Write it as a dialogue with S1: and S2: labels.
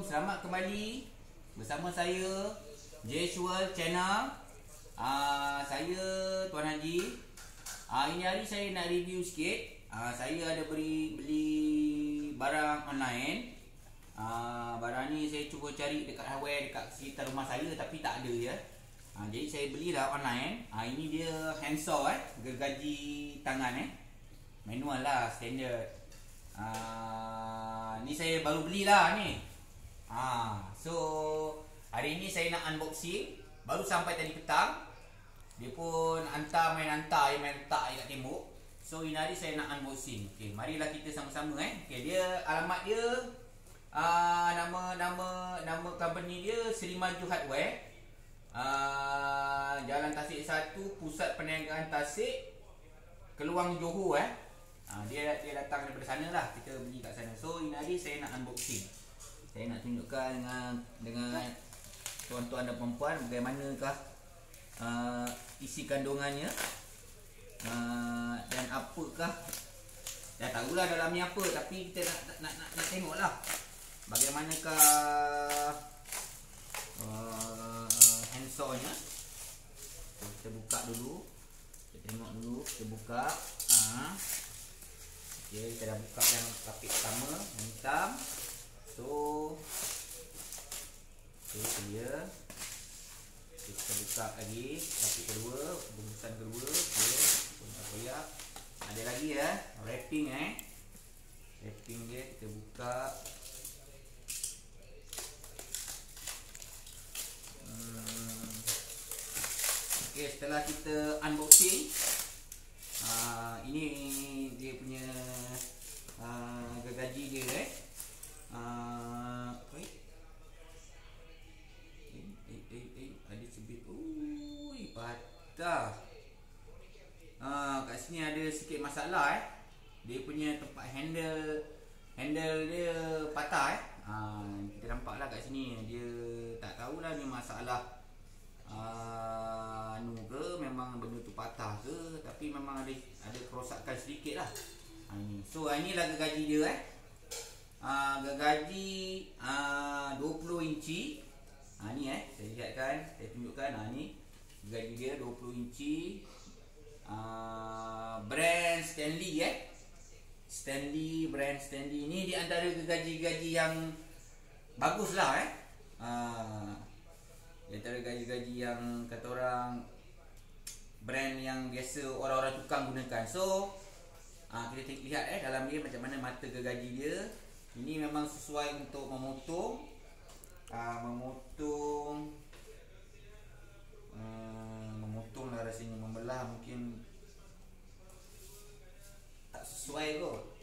S1: selamat kembali bersama saya Joshua Channel. Uh, saya Tuan Haji. Uh, ini hari saya nak review sikit. Uh, saya ada beri beli barang online. Uh, barang ni saya cuba cari dekat hardware dekat sekitar rumah saya tapi tak ada ya. Uh, jadi saya belilah online. Uh, ini dia handsaw eh, gergaji tangan eh. Manual lah standard. Uh, ni saya baru belilah ni. Ha, so hari ni saya nak unboxing baru sampai tadi petang. Dia pun hantar main hantar main letak kat tembok. So ini hari saya nak unboxing. Okey, marilah kita sama-sama eh. Okey, dia alamat dia uh, nama nama nama company dia Seri Maju Hardware. Uh, Jalan Tasik 1 Pusat Perniagaan Tasik Keluang Johor eh. Uh, dia dia datang daripada sana lah kita beli kat sana. So ini hari saya nak unboxing saya nak tunjukkan dengan dengan tuan-tuan dan puan-puan bagaimanakah uh, isi kandungannya uh, dan apakah dah tahulah dalamnya apa tapi kita nak nak nak, nak, nak tengoklah bagaimanakah uh, handsawnya kita buka dulu kita tengok dulu kita buka uh. Okay, kita dah buka yang lapis pertama yang hitam So Itu dia Kita buka lagi Lapis kedua Bungkusan kedua Okay Kita koyak Ada lagi ya? Wrapping eh? Wrapping dia Kita buka. Hmm. Okay setelah kita unboxing uh, patah. Ah, kat sini ada sikit masalah eh. Dia punya tempat handle handle dia patah eh. Ah, kita nampaklah kat sini dia tak tahulah ni masalah ah, anu ke memang benda tu patah ke tapi memang ada ada kerosakan sedikit lah. Ah, ini. So, inilah gaji dia eh uh, gaji uh, 20 inci ha, ni eh saya lihatkan saya tunjukkan ha, ni gaji dia 20 inci uh, brand Stanley eh? Stanley brand Stanley. Ni di antara gaji-gaji yang bagus lah eh? Uh, di antara gaji-gaji yang kata orang brand yang biasa orang-orang tukang gunakan. So uh, kita lihat eh dalam dia macam mana mata gergaji dia. Ini memang sesuai untuk memotong uh, Memotong rasanya membelah mungkin tak sesuai kot.